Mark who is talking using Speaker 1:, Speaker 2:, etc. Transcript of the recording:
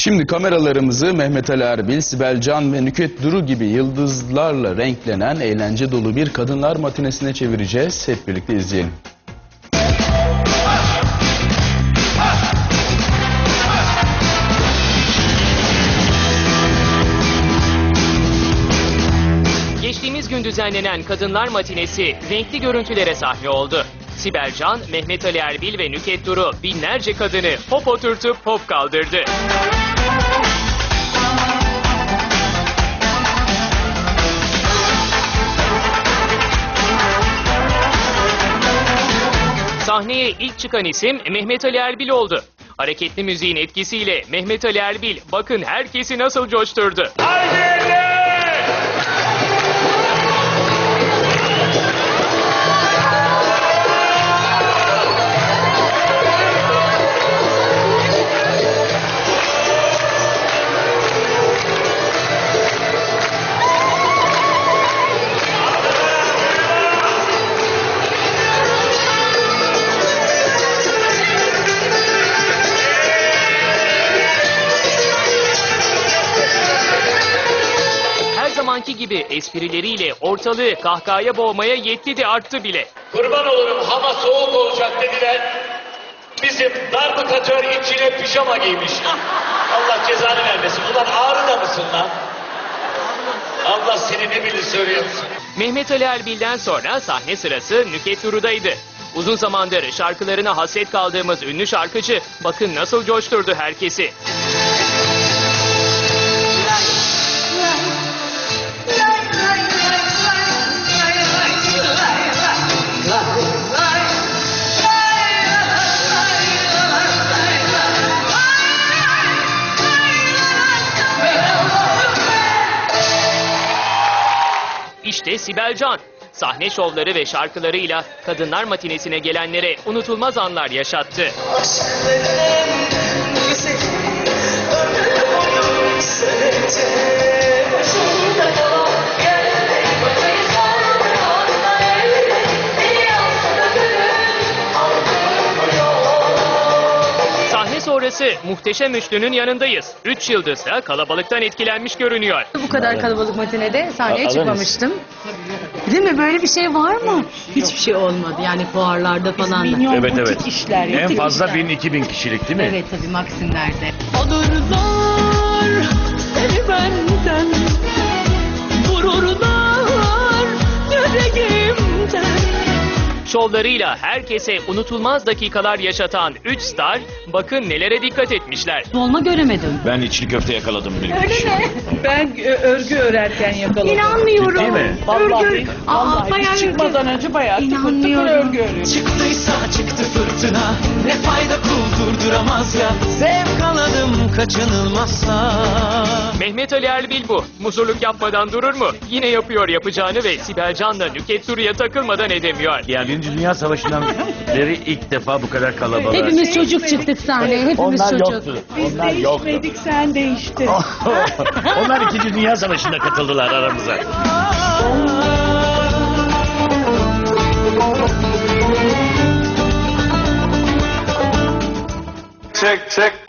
Speaker 1: Şimdi kameralarımızı Mehmet Ali Erbil, Sibel Can ve Nüket Duru gibi yıldızlarla renklenen eğlence dolu bir kadınlar matinesine çevireceğiz. Hep birlikte izleyelim.
Speaker 2: Geçtiğimiz gün düzenlenen Kadınlar Matinesi renkli görüntülere sahne oldu. Sibel Can, Mehmet Ali Erbil ve Nüket Duru binlerce kadını hop oturtup hop kaldırdı. Sahneye ilk çıkan isim Mehmet Ali Erbil oldu. Hareketli müziğin etkisiyle Mehmet Ali Erbil bakın herkesi nasıl coşturdu. Her zamanki gibi esprileriyle ortalığı kahkahaya boğmaya yetti de arttı bile.
Speaker 3: Kurban olurum hava soğuk olacak dediler. Bizim darbukatör içine pijama giymiş. Allah cezanı vermesin. Ulan Ağrı'da mısın lan? Allah seni ne bilir söylüyorsun.
Speaker 2: Mehmet Ali Erbil'den sonra sahne sırası Nüket Duru'daydı. Uzun zamandır şarkılarına hasret kaldığımız ünlü şarkıcı bakın nasıl coşturdu herkesi. İşte Sibel Can. Sahne şovları ve şarkılarıyla kadınlar matinesine gelenlere unutulmaz anlar yaşattı. Sahne sonrası muhteşem üçlünün yanındayız. Üç yıldız da kalabalıktan etkilenmiş görünüyor.
Speaker 4: Bu kadar kalabalık matinede sahneye
Speaker 5: Alır
Speaker 4: çıkmamıştım. Değil mi? Böyle bir şey var mı?
Speaker 6: Hiçbir şey olmadı yani fuarlarda falan da.
Speaker 5: Evet evet. en fazla 1000-2000 kişilik değil mi?
Speaker 6: Evet tabii Maksimler'de.
Speaker 7: Alırlar seni benden
Speaker 2: Şovlarıyla herkese unutulmaz dakikalar yaşatan 3 star bakın nelere dikkat etmişler.
Speaker 6: Dolma göremedim.
Speaker 5: Ben içli köfte yakaladım bir kişi.
Speaker 8: Ben e, örgü örerken yakaladım.
Speaker 4: İnanmıyorum.
Speaker 5: Ciddi mi?
Speaker 8: Vallahi,
Speaker 4: Örgü. Aa,
Speaker 8: vallahi çıkmadan önce bayağı tıkır tıkır
Speaker 4: İnanmıyorum.
Speaker 8: örgü örüyorum.
Speaker 7: Çıktıysa çıktı fırtına Ne fayda kul durduramaz ya Zevk aladım kaçınılmazsa
Speaker 2: Mehmet Ali Erbil bu. Muzurluk yapmadan durur mu? Yine yapıyor yapacağını ve Sibel Can'la Nüket Duru'ya takılmadan edemiyor.
Speaker 5: Yani Birinci Dünya Savaşı'ndan beri ilk defa bu kadar kalabalık.
Speaker 6: Hepimiz çocuk çıktık sahneye. Hepimiz
Speaker 5: Onlar
Speaker 6: çocuk.
Speaker 5: yoktu.
Speaker 8: Biz
Speaker 5: Onlar yoktu.
Speaker 8: değişmedik sen değiştin.
Speaker 5: Onlar İkinci Dünya Savaşı'nda katıldılar aramıza.
Speaker 3: Çek çek.